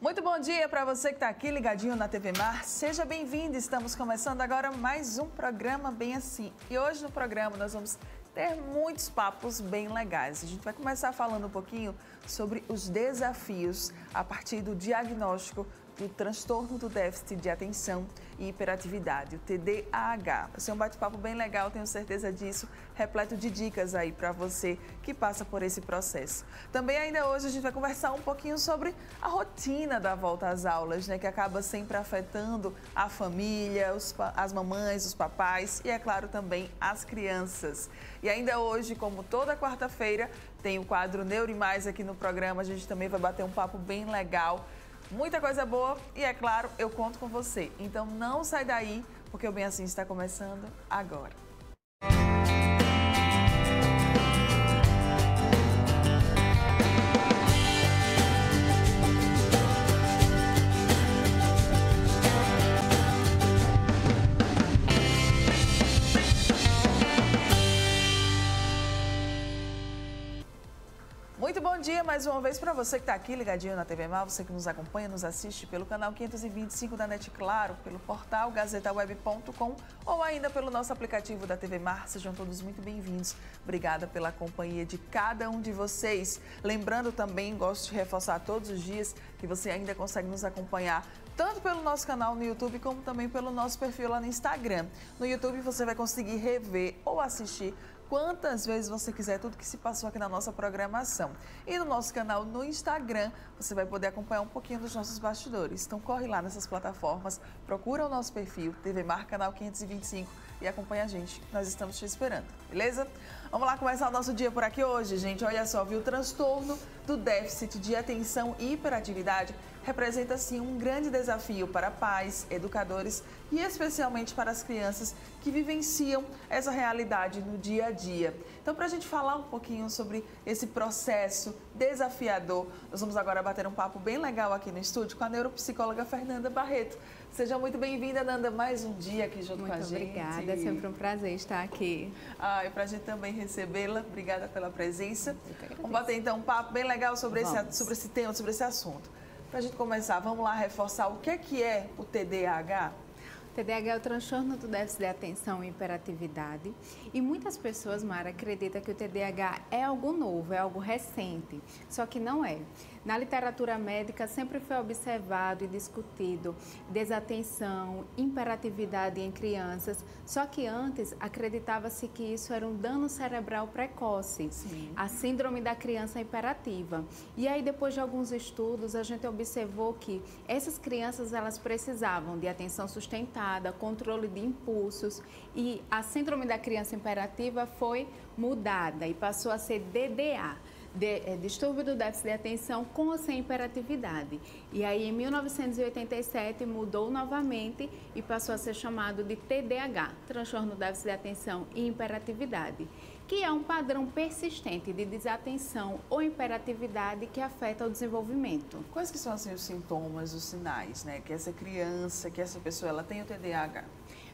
Muito bom dia para você que está aqui ligadinho na TV Mar. Seja bem-vindo. Estamos começando agora mais um programa bem assim. E hoje no programa nós vamos ter muitos papos bem legais. A gente vai começar falando um pouquinho sobre os desafios a partir do diagnóstico do transtorno do déficit de atenção e hiperatividade, o TDAH. Vai ser um bate-papo bem legal, tenho certeza disso, repleto de dicas aí para você que passa por esse processo. Também ainda hoje a gente vai conversar um pouquinho sobre a rotina da volta às aulas, né, que acaba sempre afetando a família, os, as mamães, os papais e, é claro, também as crianças. E ainda hoje, como toda quarta-feira, tem o quadro Neuro Mais aqui no programa, a gente também vai bater um papo bem legal Muita coisa boa e, é claro, eu conto com você. Então não sai daí, porque o Bem Assim está começando agora. Mais uma vez para você que está aqui ligadinho na TV Mar, você que nos acompanha, nos assiste pelo canal 525 da NET Claro, pelo portal gazetaweb.com ou ainda pelo nosso aplicativo da TV Mar. Sejam todos muito bem-vindos. Obrigada pela companhia de cada um de vocês. Lembrando também, gosto de reforçar todos os dias que você ainda consegue nos acompanhar tanto pelo nosso canal no YouTube como também pelo nosso perfil lá no Instagram. No YouTube você vai conseguir rever ou assistir quantas vezes você quiser tudo que se passou aqui na nossa programação. E no nosso canal no Instagram, você vai poder acompanhar um pouquinho dos nossos bastidores. Então corre lá nessas plataformas, procura o nosso perfil, TV Mar Canal 525 e acompanha a gente. Nós estamos te esperando, beleza? Vamos lá começar o nosso dia por aqui hoje, gente. Olha só, viu? O transtorno do déficit de atenção e hiperatividade representa sim um grande desafio para pais, educadores e especialmente para as crianças que vivenciam essa realidade no dia a dia. Então, para a gente falar um pouquinho sobre esse processo desafiador, nós vamos agora bater um papo bem legal aqui no estúdio com a neuropsicóloga Fernanda Barreto. Seja muito bem-vinda, Nanda, mais um dia aqui junto muito com a gente. Muito obrigada, é sempre um prazer estar aqui. Ah, e para a gente também recebê-la, obrigada pela presença. Vamos bater então um papo bem legal sobre, esse, sobre esse tema, sobre esse assunto. Para a gente começar, vamos lá reforçar o que é, que é o TDAH? TDAH é o transtorno do déficit de atenção e hiperatividade. E muitas pessoas, Mara, acreditam que o TDAH é algo novo, é algo recente. Só que não é. Na literatura médica sempre foi observado e discutido desatenção, imperatividade em crianças, só que antes acreditava-se que isso era um dano cerebral precoce, Sim. a síndrome da criança hiperativa. E aí depois de alguns estudos a gente observou que essas crianças elas precisavam de atenção sustentada, controle de impulsos e a síndrome da criança imperativa foi mudada e passou a ser DDA de, é, distúrbio do déficit de atenção com ou sem hiperatividade. E aí, em 1987, mudou novamente e passou a ser chamado de TDAH, transtorno do déficit de atenção e hiperatividade, que é um padrão persistente de desatenção ou hiperatividade que afeta o desenvolvimento. Quais que são assim, os sintomas, os sinais, né? Que essa criança, que essa pessoa, ela tem o TDAH?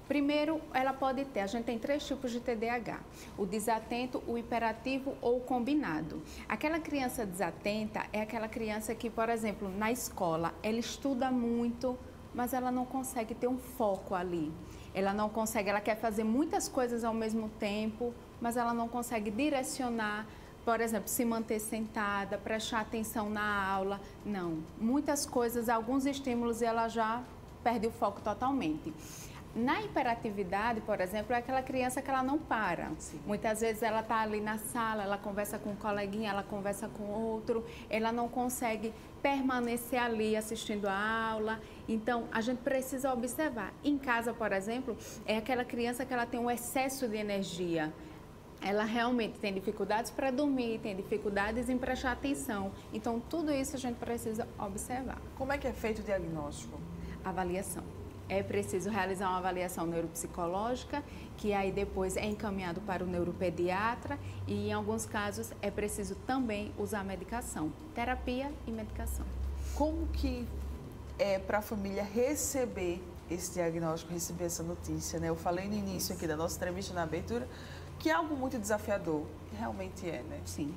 Primeiro, ela pode ter, a gente tem três tipos de TDAH: o desatento, o hiperativo ou o combinado. Aquela criança desatenta é aquela criança que, por exemplo, na escola, ela estuda muito, mas ela não consegue ter um foco ali. Ela não consegue, ela quer fazer muitas coisas ao mesmo tempo, mas ela não consegue direcionar por exemplo, se manter sentada, prestar atenção na aula. Não. Muitas coisas, alguns estímulos, ela já perde o foco totalmente. Na hiperatividade, por exemplo, é aquela criança que ela não para. Sim. Muitas vezes ela está ali na sala, ela conversa com um coleguinha, ela conversa com outro, ela não consegue permanecer ali assistindo a aula. Então, a gente precisa observar. Em casa, por exemplo, é aquela criança que ela tem um excesso de energia ela realmente tem dificuldades para dormir, tem dificuldades em prestar atenção. Então, tudo isso a gente precisa observar. Como é que é feito o diagnóstico? Avaliação é preciso realizar uma avaliação neuropsicológica, que aí depois é encaminhado para o neuropediatra e em alguns casos é preciso também usar medicação, terapia e medicação. Como que é para a família receber esse diagnóstico, receber essa notícia, né? Eu falei no início aqui da nossa entrevista na abertura que é algo muito desafiador. realmente é, né? Sim.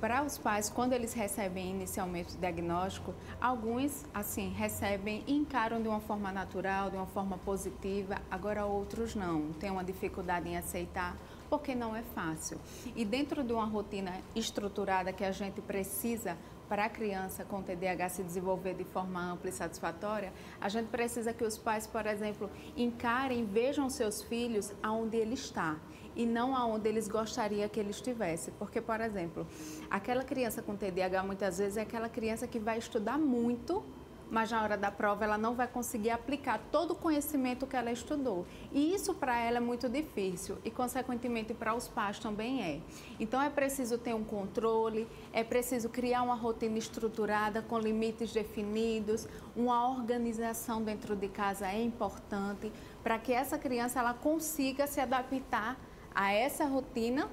Para os pais, quando eles recebem inicialmente o diagnóstico, alguns, assim, recebem e encaram de uma forma natural, de uma forma positiva, agora outros não, têm uma dificuldade em aceitar, porque não é fácil. E dentro de uma rotina estruturada que a gente precisa para a criança com TDAH se desenvolver de forma ampla e satisfatória, a gente precisa que os pais, por exemplo, encarem, vejam seus filhos aonde ele está e não aonde eles gostariam que ele estivesse. Porque, por exemplo, aquela criança com TDAH muitas vezes é aquela criança que vai estudar muito mas na hora da prova ela não vai conseguir aplicar todo o conhecimento que ela estudou. E isso para ela é muito difícil e, consequentemente, para os pais também é. Então é preciso ter um controle, é preciso criar uma rotina estruturada com limites definidos, uma organização dentro de casa é importante para que essa criança ela consiga se adaptar a essa rotina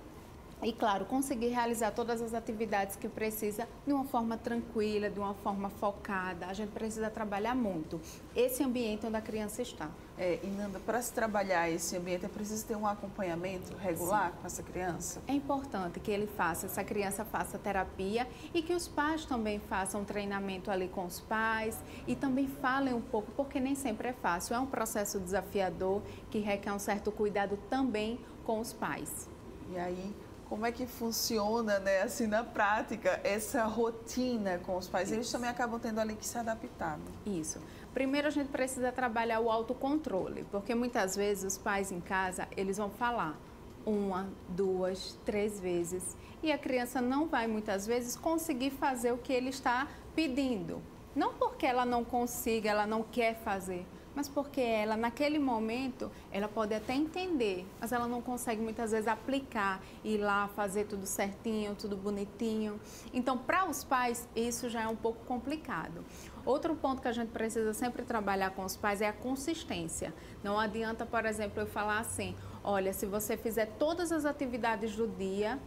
e, claro, conseguir realizar todas as atividades que precisa de uma forma tranquila, de uma forma focada. A gente precisa trabalhar muito esse ambiente onde a criança está. É, e Nanda, para se trabalhar esse ambiente, é preciso ter um acompanhamento regular Sim. com essa criança? É importante que ele faça, essa criança faça terapia e que os pais também façam treinamento ali com os pais e também falem um pouco, porque nem sempre é fácil. É um processo desafiador que requer um certo cuidado também com os pais. E aí, como é que funciona, né, assim, na prática, essa rotina com os pais? Isso. Eles também acabam tendo ali que se adaptar. Né? Isso. Primeiro a gente precisa trabalhar o autocontrole, porque muitas vezes os pais em casa, eles vão falar uma, duas, três vezes e a criança não vai muitas vezes conseguir fazer o que ele está pedindo. Não porque ela não consiga, ela não quer fazer, mas porque ela, naquele momento, ela pode até entender, mas ela não consegue muitas vezes aplicar, ir lá fazer tudo certinho, tudo bonitinho. Então, para os pais, isso já é um pouco complicado. Outro ponto que a gente precisa sempre trabalhar com os pais é a consistência. Não adianta, por exemplo, eu falar assim: olha, se você fizer todas as atividades do dia,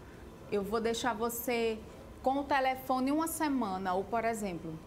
eu vou deixar você com o telefone uma semana, ou por exemplo,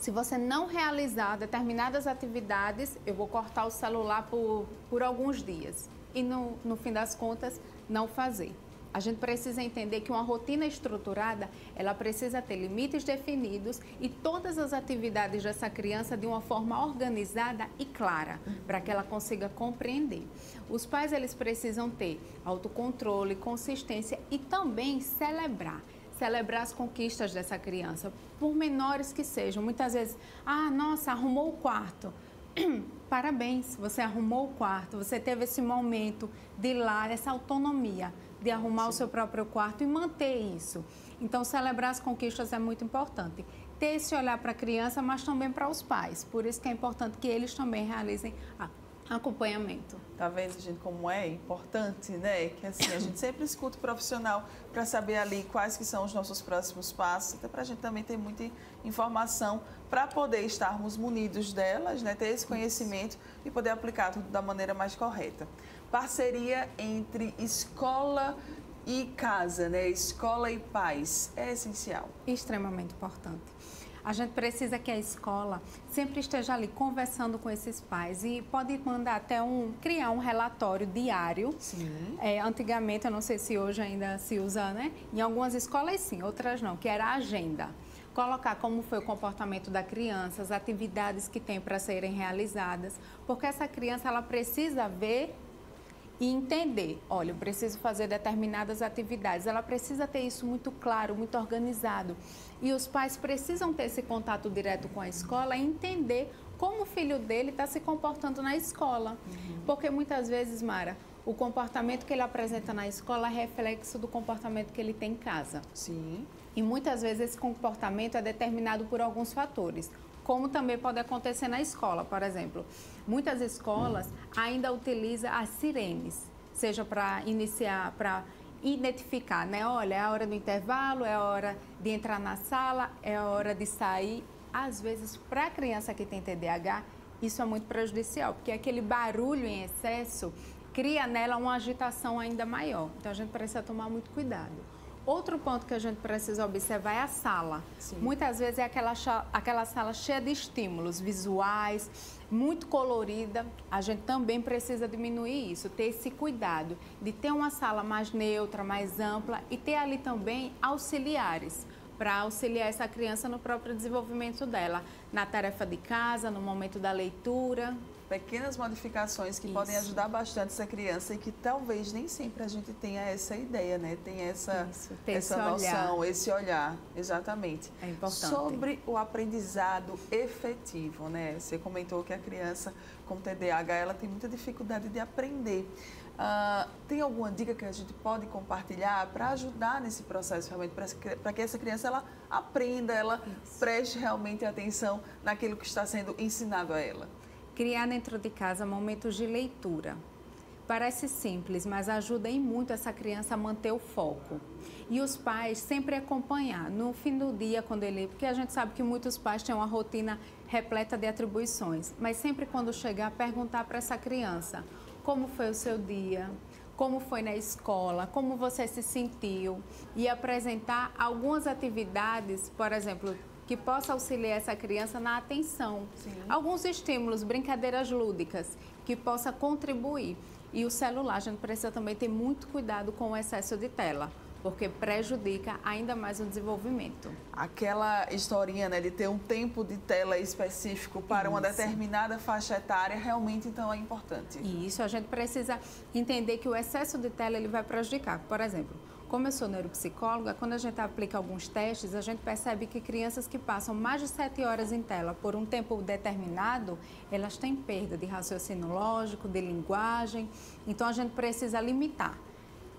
se você não realizar determinadas atividades, eu vou cortar o celular por, por alguns dias. E no, no fim das contas, não fazer. A gente precisa entender que uma rotina estruturada, ela precisa ter limites definidos e todas as atividades dessa criança de uma forma organizada e clara, para que ela consiga compreender. Os pais eles precisam ter autocontrole, consistência e também celebrar celebrar as conquistas dessa criança, por menores que sejam. Muitas vezes, ah, nossa, arrumou o quarto. Parabéns, você arrumou o quarto, você teve esse momento de lá, essa autonomia de arrumar Sim. o seu próprio quarto e manter isso. Então, celebrar as conquistas é muito importante. Ter esse olhar para a criança, mas também para os pais. Por isso que é importante que eles também realizem a acompanhamento. Tá vendo, gente, como é importante, né? Que assim, a gente sempre escuta o profissional para saber ali quais que são os nossos próximos passos, até para a gente também ter muita informação para poder estarmos munidos delas, né? Ter esse conhecimento e poder aplicar tudo da maneira mais correta. Parceria entre escola e casa, né? Escola e pais é essencial. Extremamente importante. A gente precisa que a escola sempre esteja ali conversando com esses pais e pode mandar até um criar um relatório diário. Sim. É, antigamente, eu não sei se hoje ainda se usa, né? Em algumas escolas sim, outras não, que era a agenda colocar como foi o comportamento da criança, as atividades que tem para serem realizadas, porque essa criança ela precisa ver e entender, olha, eu preciso fazer determinadas atividades. Ela precisa ter isso muito claro, muito organizado. E os pais precisam ter esse contato direto com a escola e entender como o filho dele está se comportando na escola. Uhum. Porque muitas vezes, Mara, o comportamento que ele apresenta na escola é reflexo do comportamento que ele tem em casa. Sim. E muitas vezes esse comportamento é determinado por alguns fatores como também pode acontecer na escola, por exemplo. Muitas escolas ainda utilizam as sirenes, seja para iniciar, para identificar, né? Olha, é a hora do intervalo, é a hora de entrar na sala, é a hora de sair. Às vezes, para a criança que tem TDAH, isso é muito prejudicial, porque aquele barulho em excesso cria nela uma agitação ainda maior. Então, a gente precisa tomar muito cuidado. Outro ponto que a gente precisa observar é a sala. Sim. Muitas vezes é aquela, aquela sala cheia de estímulos visuais, muito colorida. A gente também precisa diminuir isso, ter esse cuidado de ter uma sala mais neutra, mais ampla e ter ali também auxiliares para auxiliar essa criança no próprio desenvolvimento dela, na tarefa de casa, no momento da leitura. Pequenas modificações que Isso. podem ajudar bastante essa criança e que talvez nem sempre a gente tenha essa ideia, né? Tem essa, essa esse noção, olhar. esse olhar, exatamente. É importante. Sobre o aprendizado efetivo, né? Você comentou que a criança com TDAH ela tem muita dificuldade de aprender. Uh, tem alguma dica que a gente pode compartilhar para ajudar nesse processo realmente, para que essa criança ela aprenda, ela Isso. preste realmente atenção naquilo que está sendo ensinado a ela? Criar dentro de casa momentos de leitura. Parece simples, mas ajuda em muito essa criança a manter o foco. E os pais sempre acompanhar no fim do dia quando ele, porque a gente sabe que muitos pais têm uma rotina repleta de atribuições, mas sempre quando chegar perguntar para essa criança como foi o seu dia, como foi na escola, como você se sentiu e apresentar algumas atividades, por exemplo, que possa auxiliar essa criança na atenção. Sim. Alguns estímulos, brincadeiras lúdicas que possa contribuir. E o celular, a gente precisa também ter muito cuidado com o excesso de tela porque prejudica ainda mais o desenvolvimento. Aquela historinha né, de ter um tempo de tela específico para Isso. uma determinada faixa etária realmente então é importante. Isso, a gente precisa entender que o excesso de tela ele vai prejudicar. Por exemplo, como eu sou neuropsicóloga, quando a gente aplica alguns testes, a gente percebe que crianças que passam mais de 7 horas em tela por um tempo determinado, elas têm perda de raciocínio lógico, de linguagem. Então a gente precisa limitar.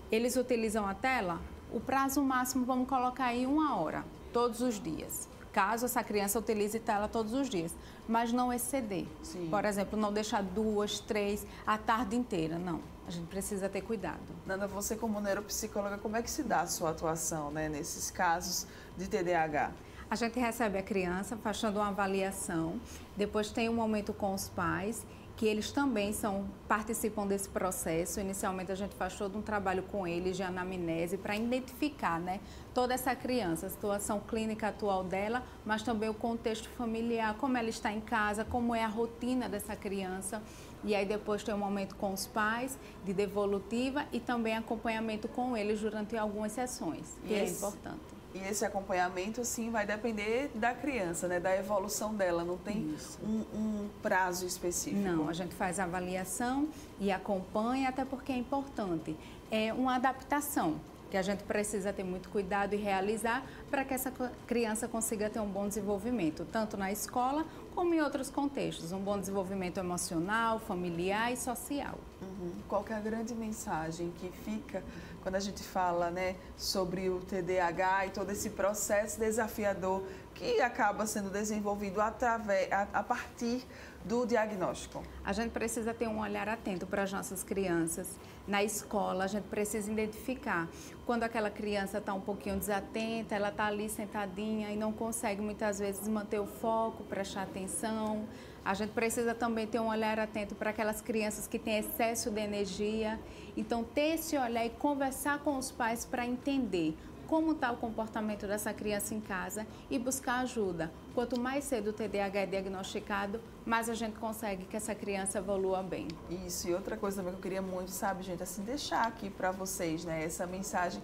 Eles utilizam a tela? O prazo máximo, vamos colocar aí uma hora, todos os dias. Caso essa criança utilize tela todos os dias, mas não exceder. Sim. Por exemplo, não deixar duas, três a tarde inteira. Não. A gente precisa ter cuidado. Nanda, você como neuropsicóloga, como é que se dá a sua atuação né, nesses casos de TDAH? A gente recebe a criança, fazendo uma avaliação, depois tem um momento com os pais que eles também são participam desse processo. Inicialmente a gente faz todo um trabalho com eles de anamnese para identificar, né, toda essa criança, a situação clínica atual dela, mas também o contexto familiar, como ela está em casa, como é a rotina dessa criança. E aí depois tem um momento com os pais de devolutiva e também acompanhamento com eles durante algumas sessões, que é importante. E esse acompanhamento, sim, vai depender da criança, né? Da evolução dela. Não tem um, um, prazo específico. Não, a gente faz a avaliação e acompanha, até porque é importante. É uma adaptação que a gente precisa ter muito cuidado e realizar para que essa criança consiga ter um bom desenvolvimento, tanto na escola como em outros contextos. Um bom desenvolvimento emocional, familiar e social. Uhum. Qual é a grande mensagem que fica quando a gente fala né, sobre o TDAH e todo esse processo desafiador que acaba sendo desenvolvido através, a, a partir do diagnóstico? A gente precisa ter um olhar atento para as nossas crianças. Na escola, a gente precisa identificar quando aquela criança está um pouquinho desatenta, ela está ali sentadinha e não consegue muitas vezes manter o foco, prestar atenção. A gente precisa também ter um olhar atento para aquelas crianças que têm excesso de energia. Então, ter esse olhar e conversar com os pais para entender como está o comportamento dessa criança em casa e buscar ajuda. Quanto mais cedo o TDAH é diagnosticado, mais a gente consegue que essa criança evolua bem. Isso, e outra coisa também que eu queria muito, sabe, gente, assim, deixar aqui para vocês, né, essa mensagem,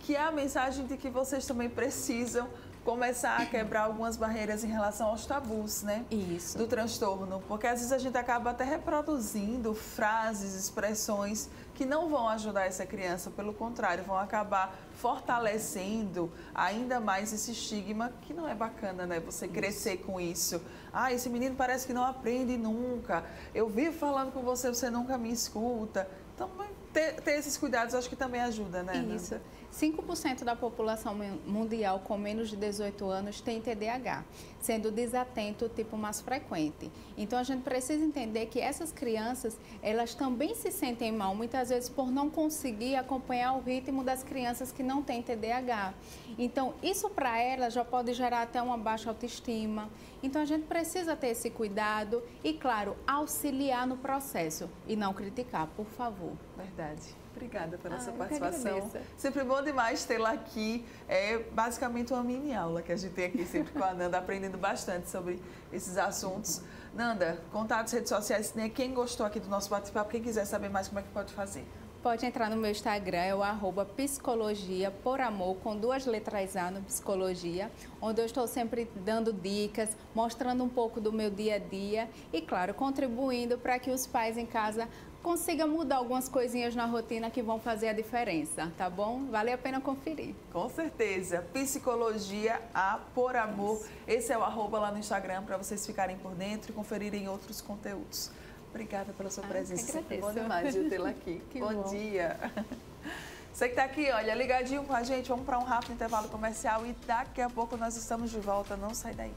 que é a mensagem de que vocês também precisam começar a quebrar algumas barreiras em relação aos tabus, né? Isso. Do transtorno. Porque às vezes a gente acaba até reproduzindo frases, expressões que não vão ajudar essa criança, pelo contrário, vão acabar fortalecendo ainda mais esse estigma que não é bacana, né? Você crescer isso. com isso. Ah, esse menino parece que não aprende nunca. Eu vivo falando com você, você nunca me escuta. Então, ter, ter esses cuidados acho que também ajuda, né? Isso. Nanda? 5% da população mundial com menos de 18 anos tem TDAH, sendo desatento o tipo mais frequente. Então a gente precisa entender que essas crianças, elas também se sentem mal muitas vezes por não conseguir acompanhar o ritmo das crianças que não têm TDAH. Então isso para elas já pode gerar até uma baixa autoestima. Então a gente precisa ter esse cuidado e claro, auxiliar no processo e não criticar, por favor. Verdade. Obrigada pela ah, sua participação. Sempre bom demais tê-la aqui. É basicamente uma mini aula que a gente tem aqui sempre com a Nanda, aprendendo bastante sobre esses assuntos. Nanda, contatos, redes sociais, né? quem gostou aqui do nosso bate-papo, quem quiser saber mais, como é que pode fazer? Pode entrar no meu Instagram, é o arroba psicologia por amor, com duas letras A no psicologia, onde eu estou sempre dando dicas, mostrando um pouco do meu dia a dia e, claro, contribuindo para que os pais em casa consigam mudar algumas coisinhas na rotina que vão fazer a diferença, tá bom? Vale a pena conferir. Com certeza. Psicologia A por amor. Esse é o arroba lá no Instagram para vocês ficarem por dentro e conferirem outros conteúdos. Obrigada pela sua ah, presença. Sempre bom demais de tê-la aqui. bom, bom dia. Você que está aqui, olha, ligadinho com a gente, vamos para um rápido intervalo comercial e daqui a pouco nós estamos de volta. Não sai daí.